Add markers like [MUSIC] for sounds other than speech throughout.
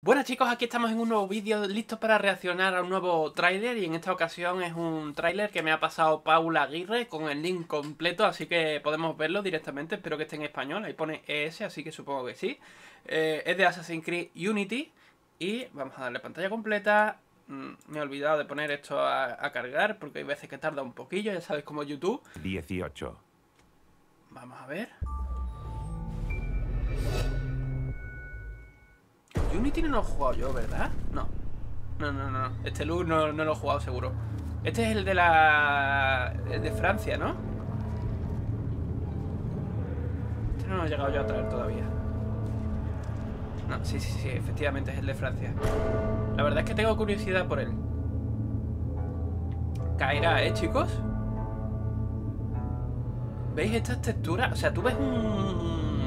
Bueno chicos, aquí estamos en un nuevo vídeo listos para reaccionar a un nuevo tráiler y en esta ocasión es un tráiler que me ha pasado Paula Aguirre con el link completo, así que podemos verlo directamente, espero que esté en español, ahí pone ES, así que supongo que sí. Eh, es de Assassin's Creed Unity y vamos a darle pantalla completa. Mm, me he olvidado de poner esto a, a cargar porque hay veces que tarda un poquillo, ya sabes como YouTube. 18. Vamos a ver. Unity no lo he jugado yo, ¿verdad? No. No, no, no. Este look no, no lo he jugado seguro. Este es el de la... El de Francia, ¿no? Este no lo he llegado yo a traer todavía. No, sí, sí, sí, efectivamente es el de Francia. La verdad es que tengo curiosidad por él. Caerá, ¿eh, chicos? ¿Veis estas texturas? O sea, tú ves un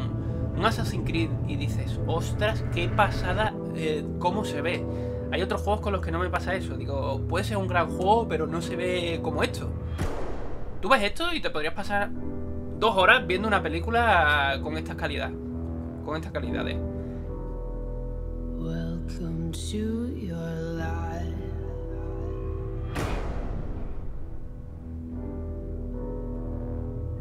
un Assassin's Creed y dices, ostras, qué pasada, eh, cómo se ve. Hay otros juegos con los que no me pasa eso. Digo, puede ser un gran juego, pero no se ve como esto. Tú ves esto y te podrías pasar dos horas viendo una película con esta calidad. Con estas calidades. Welcome to your life.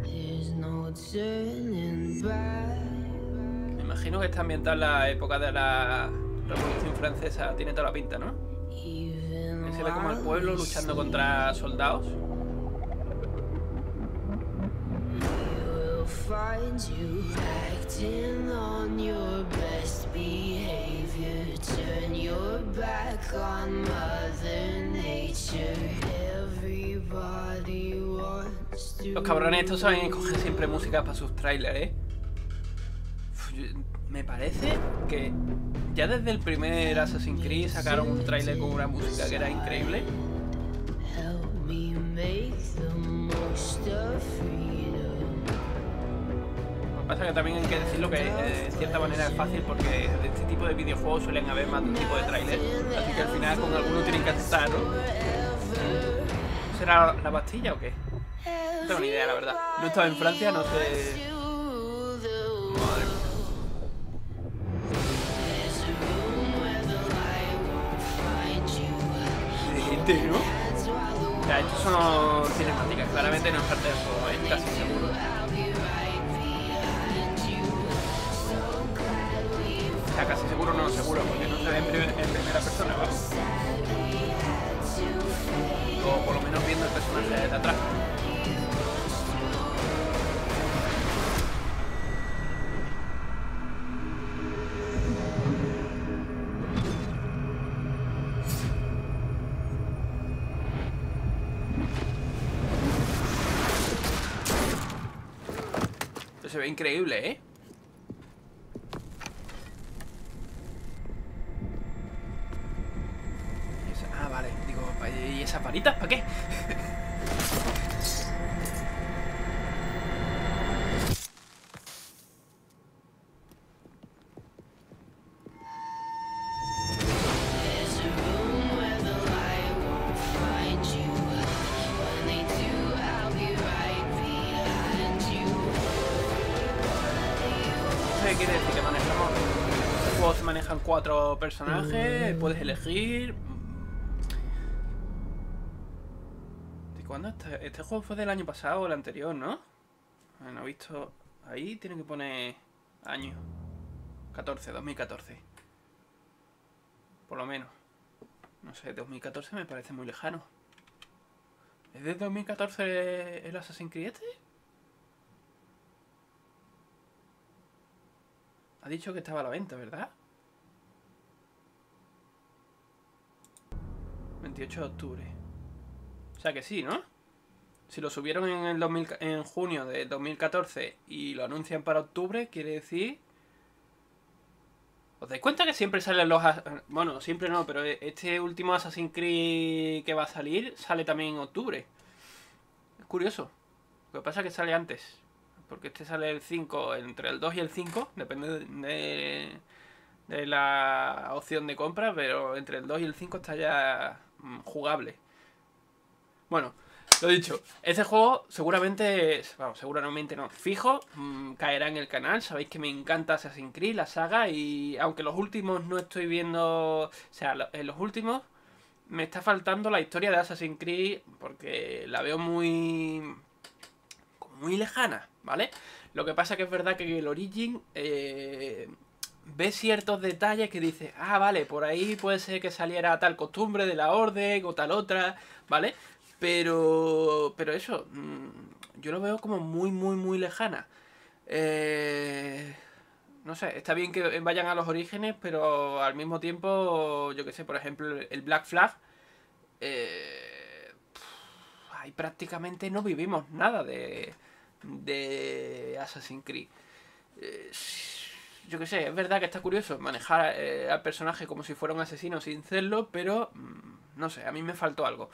There's no turning back imagino que está ambientada en la época de la Revolución Francesa. Tiene toda la pinta, ¿no? se ve como el pueblo luchando contra soldados. Los cabrones estos saben escoger siempre música para sus trailers, ¿eh? Me parece que ya desde el primer Assassin's Creed sacaron un tráiler con una música que era increíble. Lo que pasa es que también hay que decirlo que eh, de cierta manera es fácil porque de este tipo de videojuegos suelen haber más de un tipo de tráiler. Así que al final con alguno tienen que aceptar, ¿no? ¿Será la pastilla o qué? No tengo ni idea, la verdad. No he estado en Francia, no sé ¿no? Ya, estos son cinemáticas, claramente no es parte del juego, ¿eh? casi seguro. O sea, casi seguro no, seguro, porque no se ve en, primera persona, vamos. O por lo menos viendo el personaje de atrás. Ve increíble, ¿eh? ah, vale. Digo, ¿y esas varitas para qué? [LAUGHS] quiere decir que manejamos. En este juego se manejan cuatro personajes, puedes elegir. ¿De cuándo este, este juego fue del año pasado o el anterior, no? Bueno, he visto. Ahí tiene que poner año. 14, 2014. Por lo menos. No sé, 2014 me parece muy lejano. ¿Es de 2014 el Assassin's Creed este? Ha dicho que estaba a la venta, ¿verdad? 28 de octubre. O sea que sí, ¿no? Si lo subieron en, el en junio de 2014 y lo anuncian para octubre, quiere decir... ¿Os dais cuenta que siempre salen los... Bueno, siempre no, pero este último Assassin's Creed que va a salir sale también en octubre. Es curioso. Lo que pasa es que sale antes porque este sale el 5, entre el 2 y el 5, depende de, de, la opción de compra, pero entre el 2 y el 5 está ya mm, jugable. Bueno, lo dicho, este juego seguramente, vamos, seguramente no, fijo, mmm, caerá en el canal. Sabéis que me encanta Assassin's Creed, la saga, y aunque los últimos no estoy viendo, o sea, en los últimos me está faltando la historia de Assassin's Creed porque la veo muy, muy lejana, ¿vale? Lo que pasa que es verdad que el Origin eh, ve ciertos detalles que dice, ah, vale, por ahí puede ser que saliera tal costumbre de la orden o tal otra, ¿vale? Pero, pero eso, mm, yo lo veo como muy, muy, muy lejana. Eh, no sé, está bien que vayan a los orígenes, pero al mismo tiempo, yo que sé, por ejemplo, el Black Flag, eh, ahí prácticamente no vivimos nada de, de Assassin's Creed. Eh, yo que sé, es verdad que está curioso manejar eh, al personaje como si fuera un asesino sin serlo, pero mm, no sé, a mí me faltó algo.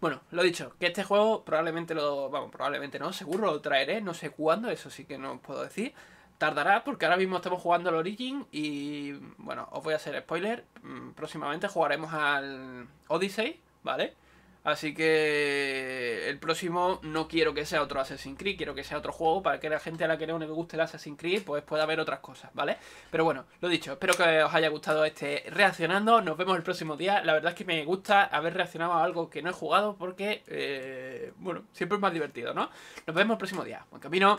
Bueno, lo dicho, que este juego probablemente lo. Vamos, probablemente no, seguro lo traeré, no sé cuándo, eso sí que no os puedo decir. Tardará porque ahora mismo estamos jugando al Origin y. Bueno, os voy a hacer spoiler. Mm, próximamente jugaremos al Odyssey, ¿vale? Así que el próximo no quiero que sea otro Assassin's Creed, quiero que sea otro juego para que la gente a la que le guste el Assassin's Creed pues pueda ver otras cosas, ¿vale? Pero bueno, lo dicho, espero que os haya gustado este reaccionando, nos vemos el próximo día. La verdad es que me gusta haber reaccionado a algo que no he jugado porque, eh, bueno, siempre es más divertido, ¿no? Nos vemos el próximo día. Buen camino.